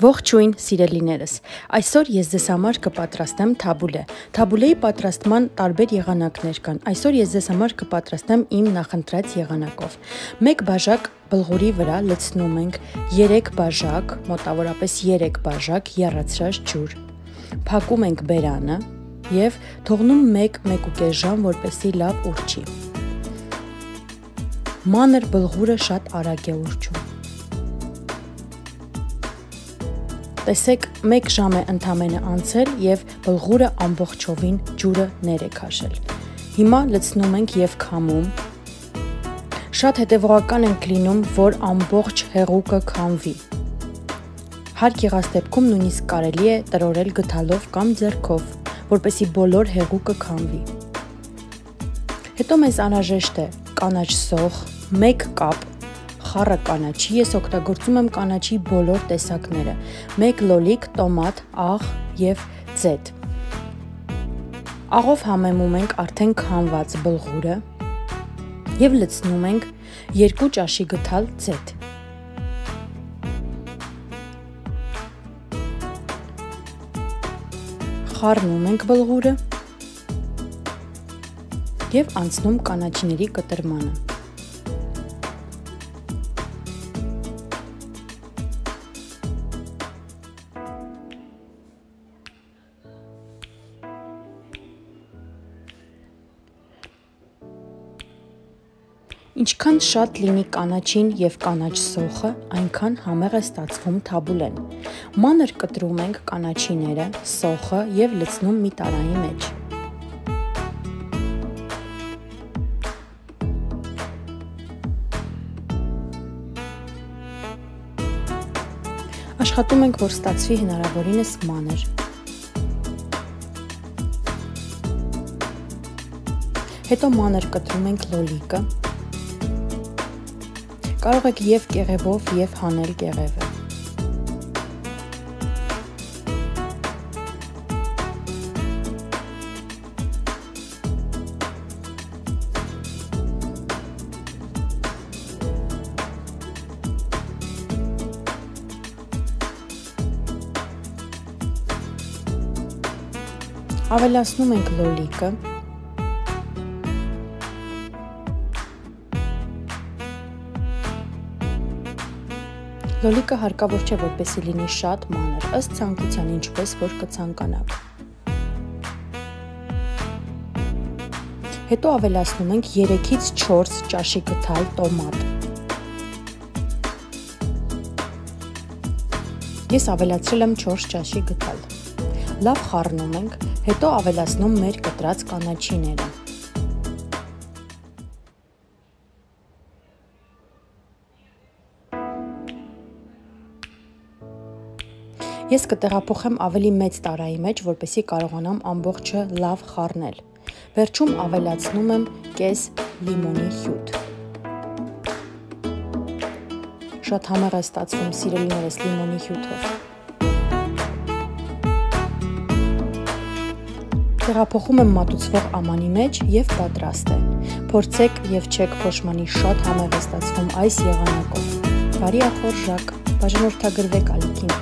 Ողջույն, սիրելիներս։ Այսօր ես ձեզ համար կպատրաստեմ թաբուլե։ Թաբուլեի պատրաստման տարբեր եղանակներ կան։ Այսօր ես ձեզ համար կպատրաստեմ իմ նախընտրած եղանակով։ 1 բաժակ բլղուրի վրա լցնում ենք 3 բաժակ, մոտավորապես 3 բաժակ եռացրած ջուր։ Փակում ենք բերանը եւ թողնում 1-1.5 ժամ, որպեսզի լավ ուրչի։ Մանր բլղուրը շատ արագ է ուրչում։ Տեսեք, 1 ժամ է ընդամենը անցել եւ բլղուրը ամբողջովին ջուրը ներ է քաշել։ Հիմա լցնում ենք եւ քամում։ Շատ հետևողական ենք լինում, որ ամբողջ հեղուկը քամվի։ Հարկ եղած դեպքում նույնիսկ կարելի է տրորել գթալով կամ ձեռքով, որպեսի բոլոր հեղուկը քամվի։ Հետո մեզ անհրաժեշտ է կանաչ սոխ, 1 կապ խառը կանաչի, ես օգտագործում եմ կանաչի բոլոր տեսակները՝ 1 լոլիկ, տոմատ, աղ եւ ձեթ։ Աղով համեմում ենք արդեն քանված բլղուրը եւ լցնում ենք 2 ճաշի գթալ ձեթ։ Խառնում ենք բլղուրը եւ անցնում կանաչիների կտրմանը։ Ինչքան շատ լինի կանաչին եւ կանաչ սոխը, այնքան համեղ է ստացվում թաբուլեն։ Մանր կտրում ենք կանաչիները, սոխը եւ լցնում մի տարայի մեջ։ Աշխատում ենք, որ ստացվի հնարավորինս մանր։ Հետո մանր կտրում ենք լոլիկը, Կարող եք եւ կեղևով եւ հանել կեղևը։ Ավելացնում ենք լոլիկը Լոլիկը հարկավոր չէ որպեսի լինի շատ մանր, ըստ ցանկության ինչպես որ կցանկանաք։ Հետո ավելացնում ենք 3-ից 4 ճաշի գթալ տոմատ։ Ես ավելացրել եմ 4 ճաշի գթալ։ Լավ խառնում ենք, հետո ավելացնում մեր կտրած կանաչիները։ Ես կտեղափոխեմ ավելի մեծ տարայի մեջ, որպեսզի կարողանամ ամբողջը լավ խառնել։ Վերջում ավելացնում եմ կես լիմոնի հյութ։ Շատ համեղ է ստացվում սիրելիներս լիմոնի հյութով։ Տեղափոխում եմ մատուցվող ամանի մեջ եւ պատրաստ է։ Փորձեք եւ չեք փոշմանի շատ համեղ է ստացվում այս եղանակով։ Բարի ախորժակ, բաժանորդագրվեք ալիքին։